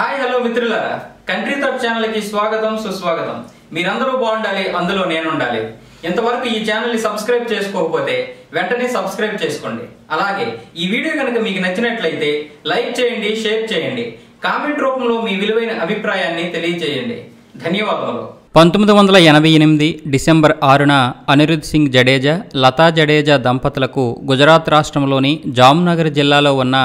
Hi hello మిత్రులారా. Country తప్ ఛానల్కి స్వాగతం సుస్వాగతం. మీరందరూ బాగుండాలి అందులో నేను ఉండాలి ఇంతవరకు ఈ ఛానల్ని సబ్స్క్రైబ్ చేసుకోకపోతే వెంటనే సబ్స్క్రైబ్ చేసుకోండి. అలాగే ఈ వీడియో కనుక మీకు నచ్చినట్లయితే లైక్ చేయండి షేర్ చేయండి. కామెంట్ రూపంలో మీ విలువైన అభిప్రాయాన్ని తెలియజేయండి. ధన్యవాదములు. పంతొమ్మిది వందల ఎనభై ఎనిమిది డిసెంబర్ ఆరున అనిరుద్ సింగ్ జడేజా లతా జడేజా దంపతులకు గుజరాత్ రాష్ట్రంలోని జామ్నగర్ జిల్లాలో ఉన్న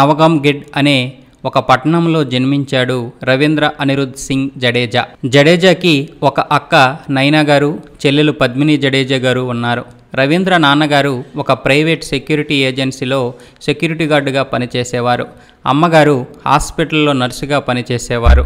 నవగమ్ గిడ్ అనే ఒక పట్టణంలో జన్మించాడు రవీంద్ర అనిరుద్ సింగ్ జడేజా. జడేజాకి ఒక అక్క నైనా గారు చెల్లెలు పద్మిని జడేజా గారు ఉన్నారు. రవీంద్ర నాన్నగారు ఒక ప్రైవేట్ సెక్యూరిటీ ఏజెన్సీలో సెక్యూరిటీ గార్డుగా పనిచేసేవారు. అమ్మగారు హాస్పిటల్లో నర్సుగా పనిచేసేవారు.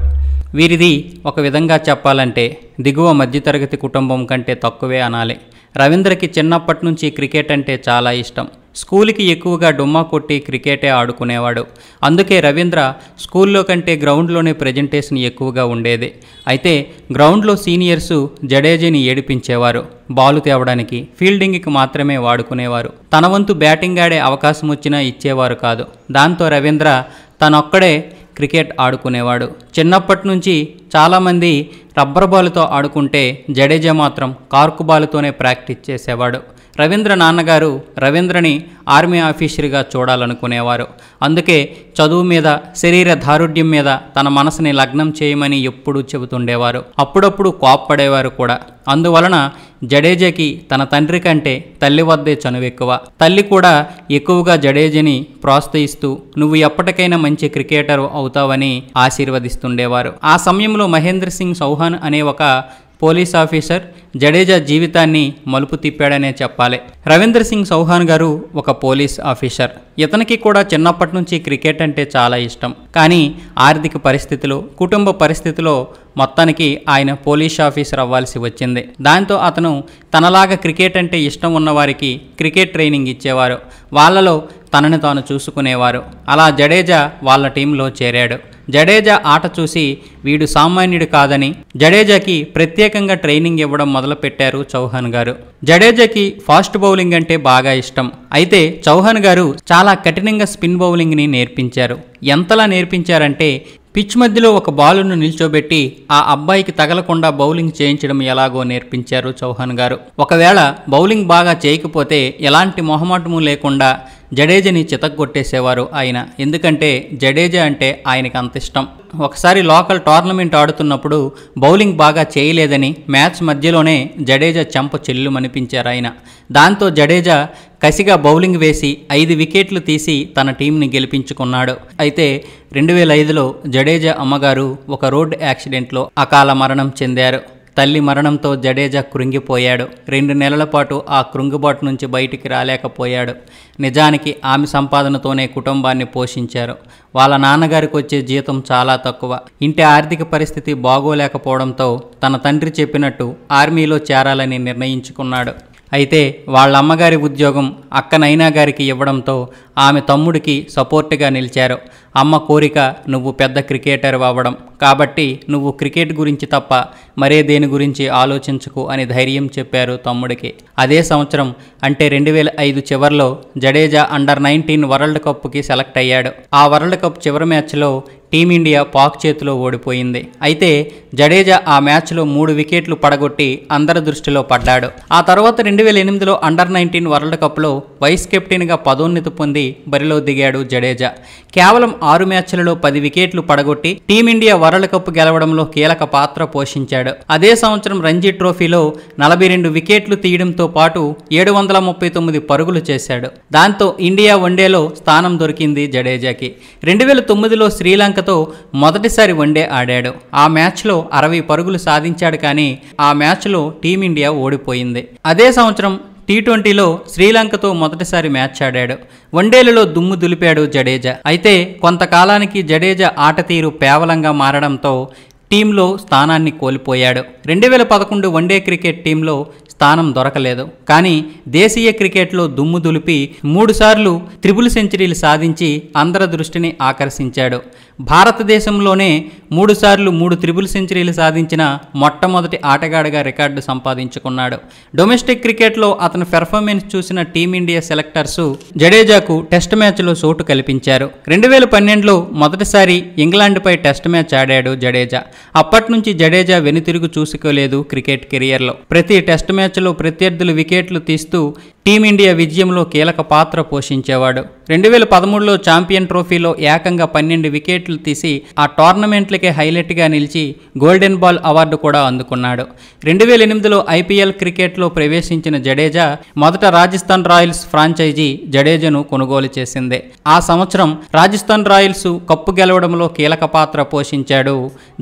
వీరిది ఒక విధంగా చెప్పాలంటే దిగువ మధ్యతరగతి కుటుంబం కంటే తక్కువే అనాలి. రవీంద్రకి చిన్నప్పటి నుంచి క్రికెట్ అంటే చాలా ఇష్టం. స్కూల్కి ఎక్కువగా డుమ్మా కొట్టి క్రికెటే ఆడుకునేవాడు. అందుకే రవీంద్ర స్కూల్లో కంటే గ్రౌండ్లోనే ప్రజెంటేషన్ ఎక్కువగా ఉండేది. అయితే గ్రౌండ్లో సీనియర్స్ జడేజీని ఏడిపించేవారు. బాలు తేవడానికి ఫీల్డింగ్కి మాత్రమే వాడుకునేవారు. తన వంతు బ్యాటింగ్ ఆడే అవకాశం వచ్చినా ఇచ్చేవారు కాదు. దాంతో రవీంద్ర తనొక్కడే క్రికెట్ ఆడుకునేవాడు. చిన్నప్పటి నుంచి చాలామంది రబ్బర్ బాలుతో ఆడుకుంటే జడేజా మాత్రం కార్కు బాలుతోనే ప్రాక్టీస్ చేసేవాడు. రవీంద్ర నాన్నగారు రవీంద్రని ఆర్మీ ఆఫీసర్గా చూడాలనుకునేవారు. అందుకే చదువు మీద శరీర దారుఢ్యం మీద తన మనసుని లగ్నం చేయమని ఎప్పుడూ చెబుతుండేవారు. అప్పుడప్పుడు కోప్పడేవారు కూడా. అందువలన జడేజాకి తన తండ్రి కంటే తల్లి వద్దే చనువెక్కువ తల్లి కూడా ఎక్కువగా జడేజాని ప్రోత్సహిస్తూ నువ్వు ఎప్పటికైనా మంచి క్రికెటర్ అవుతావని ఆశీర్వదిస్తుండేవారు. ఆ సమయంలో మహేంద్ర సింగ్ చౌహాన్ అనే ఒక పోలీస్ ఆఫీసర్ జడేజా జీవితాన్ని మలుపు తిప్పాడనే చెప్పాలి. రవీంద్ర సింగ్ చౌహాన్ గారు ఒక పోలీస్ ఆఫీసర్. ఇతనికి కూడా చిన్నప్పటి నుంచి క్రికెట్ అంటే చాలా ఇష్టం. కానీ ఆర్థిక పరిస్థితులు కుటుంబ పరిస్థితిలో మొత్తానికి ఆయన పోలీస్ ఆఫీసర్ అవ్వాల్సి వచ్చింది. దాంతో అతను తనలాగా క్రికెట్ అంటే ఇష్టం ఉన్నవారికి క్రికెట్ ట్రైనింగ్ ఇచ్చేవారు. వాళ్ళలో తనని తాను చూసుకునేవారు. అలా జడేజా వాళ్ళ టీంలో చేరాడు. జడేజా ఆట చూసి వీడు సామాన్యుడు కాదని జడేజాకి ప్రత్యేకంగా ట్రైనింగ్ ఇవ్వడం మొదలుపెట్టారు చౌహాన్ గారు. జడేజాకి ఫాస్ట్ బౌలింగ్ అంటే బాగా ఇష్టం. అయితే చౌహాన్ గారు చాలా కఠినంగా స్పిన్ బౌలింగ్ని నేర్పించారు. ఎంతలా నేర్పించారంటే పిచ్ మధ్యలో ఒక బాలును నిల్చోబెట్టి ఆ అబ్బాయికి తగలకుండా బౌలింగ్ చేయించడం ఎలాగో నేర్పించారు చౌహాన్ గారు. ఒకవేళ బౌలింగ్ బాగా చేయకపోతే ఎలాంటి మొహమాటము లేకుండా జడేజాని చితగ్గొట్టేసేవారు ఆయన. ఎందుకంటే జడేజా అంటే ఆయనకి అంత ఇష్టం ఒకసారి లోకల్ టోర్నమెంట్ ఆడుతున్నప్పుడు బౌలింగ్ బాగా చేయలేదని మ్యాచ్ మధ్యలోనే జడేజా చెంప చెల్లుమనిపించారు ఆయన దాంతో జడేజా కసిగా బౌలింగ్ వేసి ఐదు వికెట్లు తీసి తన టీంని గెలిపించుకున్నాడు. అయితే రెండు వేల ఐదులో జడేజా అమ్మగారు ఒక రోడ్ యాక్సిడెంట్లో అకాల మరణం చెందారు. తల్లి మరణంతో జడేజా కృంగిపోయాడు. రెండు నెలల పాటు ఆ కృంగుబాటు నుంచి బయటికి రాలేకపోయాడు. నిజానికి ఆమె సంపాదనతోనే కుటుంబాన్ని పోషించారు. వాళ్ళ నాన్నగారికి వచ్చే జీతం చాలా తక్కువ. ఇంటి ఆర్థిక పరిస్థితి బాగోలేకపోవడంతో తన తండ్రి చెప్పినట్టు ఆర్మీలో చేరాలని నిర్ణయించుకున్నాడు. అయితే వాళ్ళ అమ్మగారి ఉద్యోగం అక్క నైనా గారికి ఇవ్వడంతో ఆమె తమ్ముడికి సపోర్ట్గా నిలిచారు. అమ్మ కోరిక నువ్వు పెద్ద క్రికెటర్ అవ్వడం. కాబట్టి నువ్వు క్రికెట్ గురించి తప్ప మరే దేని గురించి ఆలోచించకు అని ధైర్యం చెప్పారు తమ్ముడికి. అదే సంవత్సరం అంటే రెండు వేల ఐదు చివరిలో జడేజా అండర్ నైన్టీన్ వరల్డ్ కప్కి సెలెక్ట్ అయ్యాడు. ఆ వరల్డ్ కప్ చివరి మ్యాచ్లో టీమిండియా పాక్ చేతిలో ఓడిపోయింది. అయితే జడేజా ఆ మ్యాచ్లో మూడు వికెట్లు పడగొట్టి అందరి దృష్టిలో పడ్డాడు. ఆ తర్వాత రెండు వేల ఎనిమిదిలో అండర్ నైన్టీన్ వరల్డ్ కప్లో వైస్ కెప్టెన్గా పదోన్నతి పొంది బరిలో దిగాడు జడేజా. కేవలం ఆరు మ్యాచ్లలో పది వికెట్లు పడగొట్టి టీమిండియా వరల్డ్ కప్ గెలవడంలో కీలక పాత్ర పోషించాడు. అదే సంవత్సరం రంజీ ట్రోఫీలో నలభై రెండు వికెట్లు తీయడంతో పాటు ఏడు వందల ముప్పై తొమ్మిది పరుగులు చేశాడు. దాంతో ఇండియా వన్డేలో స్థానం దొరికింది జడేజాకి. రెండు వేల తొమ్మిదిలో శ్రీలంకతో మొదటిసారి వన్డే ఆడాడు. ఆ మ్యాచ్లో అరవై పరుగులు సాధించాడు కానీ ఆ మ్యాచ్లో టీమిండియా ఓడిపోయింది. అదే సంవత్సరం టీ ట్వంటీలో శ్రీలంకతో మొదటిసారి మ్యాచ్ ఆడాడు. వన్డేలలో దుమ్ము దులిపాడు జడేజా. అయితే కొంతకాలానికి జడేజా ఆట తీరు పేవలంగా మారడంతో టీంలో స్థానాన్ని కోల్పోయాడు. రెండు వేల పదకొండు వన్డే క్రికెట్ టీంలో స్థానం దొరకలేదు. కానీ దేశీయ క్రికెట్లో దుమ్ము దులిపి మూడుసార్లు త్రిపుల్ సెంచరీలు సాధించి అందరి దృష్టిని ఆకర్షించాడు. భారతదేశంలోనే మూడుసార్లు మూడు త్రిబుల్ సెంచరీలు సాధించిన మొట్టమొదటి ఆటగాడిగా రికార్డు సంపాదించుకున్నాడు. డొమెస్టిక్ క్రికెట్లో అతని పెర్ఫార్మెన్స్ చూసిన టీమిండియా సెలెక్టర్స్ జడేజాకు టెస్ట్ మ్యాచ్లో చోటు కల్పించారు. రెండు వేల పన్నెండులో మొదటిసారి ఇంగ్లాండ్పై టెస్ట్ మ్యాచ్ ఆడాడు జడేజా. అప్పటి నుంచి జడేజా వెనుతిరుగు చూసుకోలేదు క్రికెట్ కెరియర్లో. ప్రతి టెస్ట్ మ్యాచ్లో ప్రత్యర్థులు వికెట్లు తీస్తూ టీమిండియా విజయంలో కీలక పాత్ర పోషించేవాడు. రెండు వేల పదమూడులో ఛాంపియన్ ట్రోఫీలో ఏకంగా పన్నెండు వికెట్లు తీసి ఆ టోర్నమెంట్లకే హైలైట్గా నిలిచి గోల్డెన్ బాల్ అవార్డు కూడా అందుకున్నాడు. రెండు వేల ఎనిమిదిలో ఐపీఎల్ క్రికెట్లో ప్రవేశించిన జడేజా మొదట రాజస్థాన్ రాయల్స్ ఫ్రాంచైజీ జడేజాను కొనుగోలు చేసింది. ఆ సంవత్సరం రాజస్థాన్ రాయల్స్ కప్పు గెలవడంలో కీలక పాత్ర పోషించాడు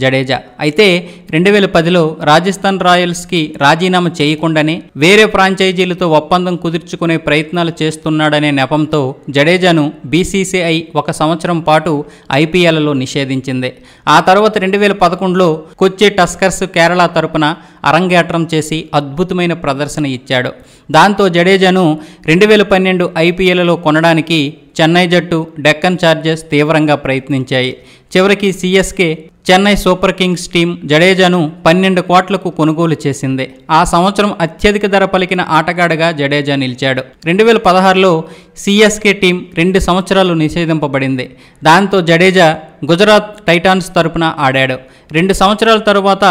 జడేజా. అయితే రెండు వేల పదిలో రాజస్థాన్ రాయల్స్కి రాజీనామా చేయకుండానే వేరే ఫ్రాంచైజీలతో ఒప్పందం కుదుర్చుకునే ప్రయత్నాలు చేస్తున్నాడనే నెపంతో జడేజాను బీసీసీఐ ఒక సంవత్సరం పాటు ఐపీఎల్లో నిషేధించింది. ఆ తర్వాత రెండు వేల పదకొండులో కొచ్చి టస్కర్స్ కేరళ తరపున అరంగేట్రం చేసి అద్భుతమైన ప్రదర్శన ఇచ్చాడు. దాంతో జడేజాను రెండు వేల పన్నెండు ఐపీఎల్లో కొనడానికి చెన్నై జట్టు డెక్కన్ చార్జెస్ తీవ్రంగా ప్రయత్నించాయి. చివరికి CSK Chennai Super Kings team జడేజాను పన్నెండు కోట్లకు కొనుగోలు చేసింది. ఆ సంవత్సరం అత్యధిక ధర పలికిన ఆటగాడుగా జడేజా నిలిచాడు. రెండు వేల పదహారులో సిఎస్కే టీం రెండు సంవత్సరాలు నిషేధింపబడింది. దాంతో జడేజా గుజరాత్ టైటాన్స్ తరపున ఆడాడు. రెండు సంవత్సరాల తరువాత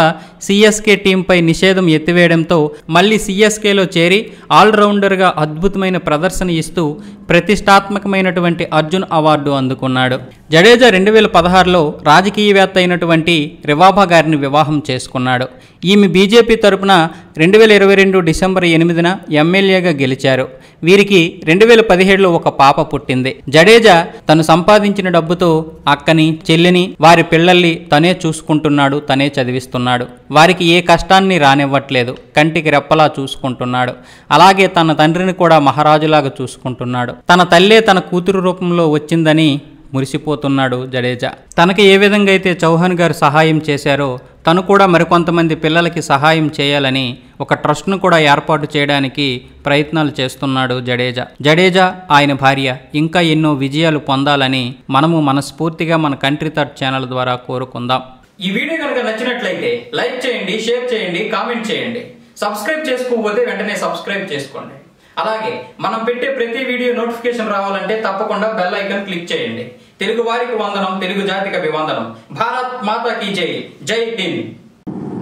సిఎస్కే టీంపై నిషేధం ఎత్తివేయడంతో మళ్ళీ సిఎస్కేలో చేరి ఆల్రౌండర్గా అద్భుతమైన ప్రదర్శన ఇస్తూ ప్రతిష్టాత్మకమైనటువంటి అర్జున్ అవార్డు అందుకున్నాడు. జడేజా రెండు వేల పదహారులో రాజకీయవేత్త అయినటువంటి రివాబా గారిని వివాహం చేసుకున్నాడు. ఈమె బీజేపీ తరపున రెండు వేల ఇరవై రెండు డిసెంబర్ ఎనిమిదిన ఎమ్మెల్యేగా గెలిచారు. వీరికి రెండు వేల పదిహేడులో ఒక పాప పుట్టింది. జడేజా తను సంపాదించిన డబ్బుతో అక్కని చెల్లిని వారి పిల్లల్ని తనే చూసుకుంటున్నాడు తనే చదివిస్తున్నాడు. వారికి ఏ కష్టాన్ని రానివ్వట్లేదు. కంటికి రెప్పలా చూసుకుంటున్నాడు. అలాగే తన తండ్రిని కూడా మహారాజులాగా చూసుకుంటున్నాడు. తన తల్లే తన కూతురు రూపంలో వచ్చిందని మురిసిపోతున్నాడు జడేజా. తనకి ఏ విధంగా అయితే చౌహాన్ గారు సహాయం చేశారో తను కూడా మరికొంతమంది పిల్లలకి సహాయం చేయాలని ఒక ట్రస్ట్ను కూడా ఏర్పాటు చేయడానికి ప్రయత్నాలు చేస్తున్నాడు జడేజా. జడేజా ఆయన భార్య ఇంకా ఎన్నో విజయాలు పొందాలని మనము మనస్ఫూర్తిగా మన కంట్రీ థర్డ్ ఛానల్ ద్వారా కోరుకుందాం. ఈ వీడియో కనుక నచ్చినట్లయితే లైక్ చేయండి షేర్ చేయండి కామెంట్ చేయండి. సబ్స్క్రైబ్ చేసుకోకపోతే వెంటనే సబ్స్క్రైబ్ చేసుకోండి. అలాగే మనం పెట్టే ప్రతి వీడియో నోటిఫికేషన్ రావాలంటే తప్పకుండా బెల్ ఐకాన్ క్లిక్ చేయండి. తెలుగు వారికి వందనం తెలుగు జాతికి అభివందనం. భారత్ మాతా కీ జై. జై హింద్.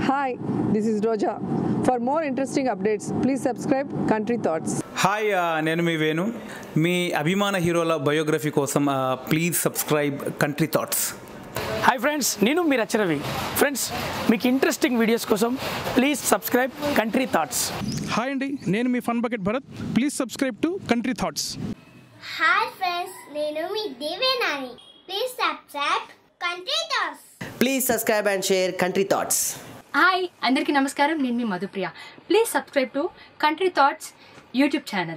Hi, this is Roja. For more interesting updates, please subscribe Country Thoughts. Hi నేను మీ వేణు. మీ అభిమాన హీరోల బయోగ్రఫీ కోసం please subscribe Country Thoughts hi friends నేను మీ రచరవి ఫ్రెండ్స్ మీకు ఇంట్రెస్టింగ్ వీడియోస్ కోసం please subscribe Country Thoughts hi అండి నేను మీ Fun Bucket Bharat please subscribe to Country Thoughts hi friends నేను మీ Devenani please subscribe Country Thoughts Please subscribe and share Country Thoughts. Hi అందరికీ నమస్కారం. నేను మీ Madhupriya. Please subscribe to Country Thoughts YouTube channel